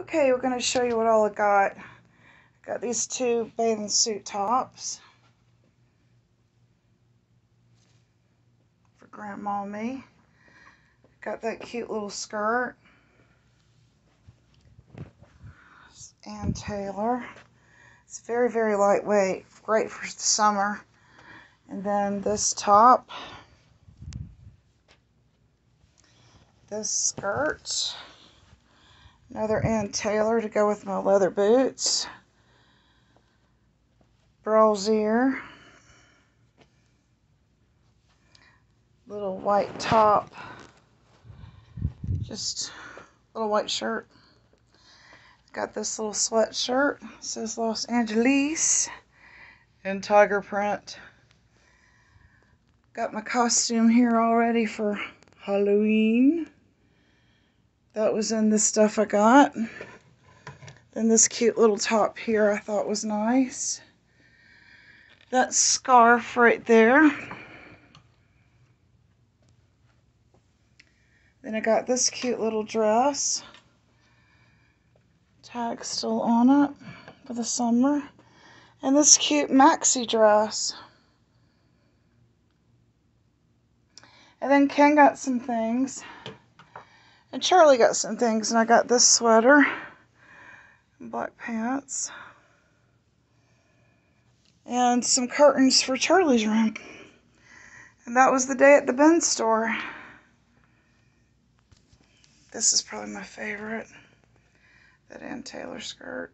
Okay, we're going to show you what all I got. I got these two bathing suit tops for Grandma and me. Got that cute little skirt. Ann Taylor. It's very, very lightweight. Great for the summer. And then this top. This skirt. Another Ann Taylor to go with my leather boots. Brassiere. Little white top. Just little white shirt. Got this little sweatshirt. It says Los Angeles in tiger print. Got my costume here already for Halloween that was in the stuff I got. Then this cute little top here I thought was nice. That scarf right there. Then I got this cute little dress. Tag still on it for the summer. And this cute maxi dress. And then Ken got some things. And Charlie got some things, and I got this sweater, and black pants, and some curtains for Charlie's room. And that was the day at the bin store. This is probably my favorite, that Ann Taylor skirt.